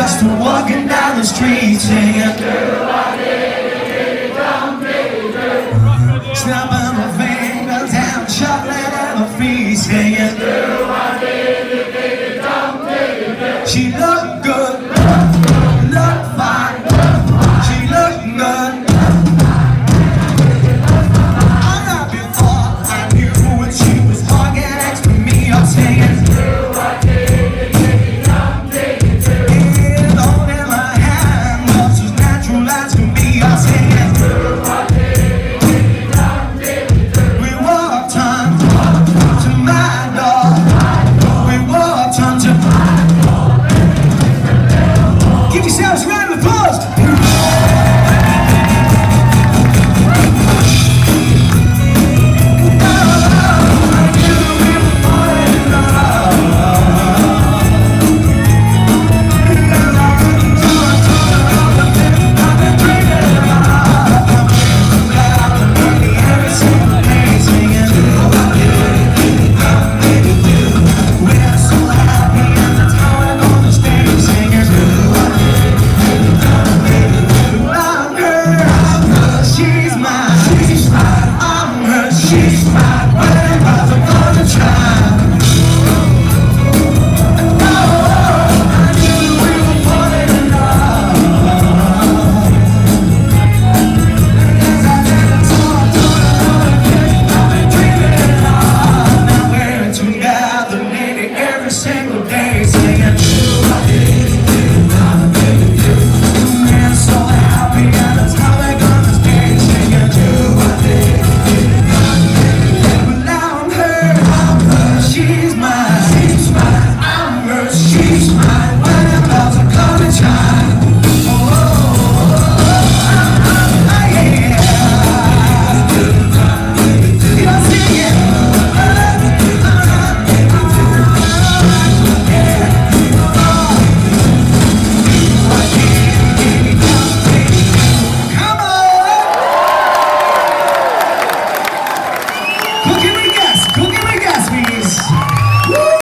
just walking down the street singing. Snapping her fingers and chocolate at her feet singing. She looked. 아. she's mine.